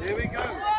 Here we go.